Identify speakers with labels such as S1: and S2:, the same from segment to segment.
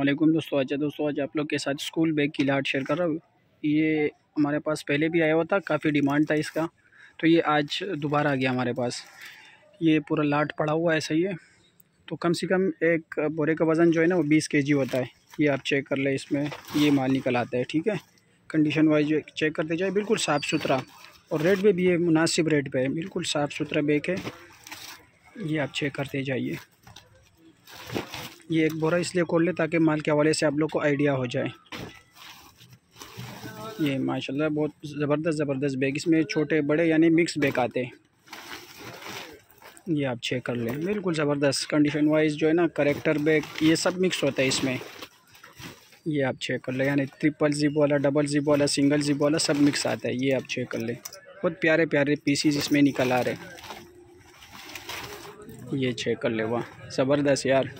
S1: अल्लाम दोस्तों। आज दोस्तों आज आप लोग के साथ स्कूल बैग की लाट शेयर कर रहा हूँ। ये हमारे पास पहले भी आया हुआ था काफ़ी डिमांड था इसका। तो ये आज दोबारा आ गया हमारे पास। ये पूरा लाट पड़ा हुआ है सही है तो कम से कम एक बोरे का वज़न जो है ना वो बीस के होता है। ये आप चेक कर ले इसमें ये माल निकल आता है ठीक है? कंडीशन वाइज चेक करते जाए बिल्कुल साफ़ सुथरा। और रेट भी, भी है मुनासिब रेट पे है बिल्कुल साफ़ सुथरा बैग है। ये आप चेक करते जाइए। ये एक बोरा इसलिए खोल ले ताकि माल के हवाले से आप लोग को आइडिया हो जाए। ये माशाल्लाह बहुत ज़बरदस्त ज़बरदस्त बैग इसमें छोटे, बड़े यानी मिक्स बैग आते हैं। ये आप चेक कर लें। बिल्कुल ज़बरदस्त कंडीशन वाइज जो है ना करेक्टर बैग ये सब मिक्स होता है इसमें। ये आप चेक कर लें। यानी ट्रिपल जिप वाला डबल जिप वाला सिंगल जिप वाला सब मिक्स आता है। ये आप चेक कर लें। बहुत प्यारे प्यारे पीसीज इसमें निकल आ रहे ये चेक कर ले वाह। ज़बरदस्त यार।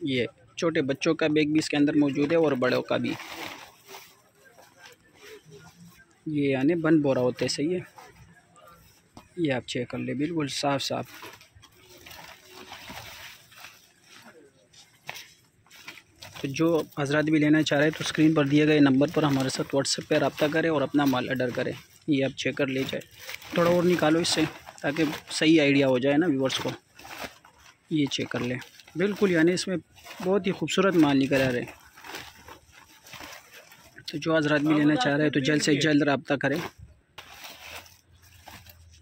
S1: ये छोटे बच्चों का बैग भी इसके अंदर मौजूद है और बड़ों का भी। ये यानी बंद बोरा होते सही है? ये आप चेक कर ले, बिल्कुल साफ़ साफ़ तो जो हज़रत भी लेना चाह रहे हैं तो स्क्रीन पर दिए गए नंबर पर हमारे साथ व्हाट्सएप पर रबता करें और अपना माल ऑर्डर करें। ये आप चेक कर ले जाए थोड़ा और निकालो इससे, ताकि सही आइडिया हो जाए ना व्यूवर्स को। ये चेक कर ले। बिल्कुल, यानी इसमें बहुत ही खूबसूरत माल निकल आ रहे तो जो हजरात भी लेना चाह रहे हैं तो जल्द से जल्द रबता करें।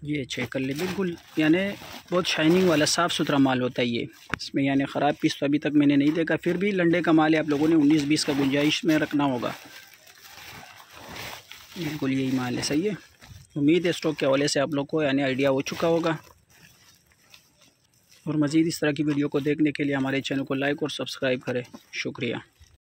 S1: ये चेक कर ले। बिल्कुल, यानी बहुत शाइनिंग वाला साफ़ सुथरा माल होता है ये। इसमें यानी ख़राब पीस तो अभी तक मैंने नहीं देखा, फिर भी लंडे का माल है, आप लोगों ने उन्नीस बीस का गुंजाइश में रखना होगा। बिल्कुल, यही माल है, सही है। उम्मीद है स्टॉक के हवाले से आप लोग को यानी आइडिया हो चुका होगा। और मज़ीद इस तरह की वीडियो को देखने के लिए हमारे चैनल को लाइक और सब्सक्राइब करें। शुक्रिया।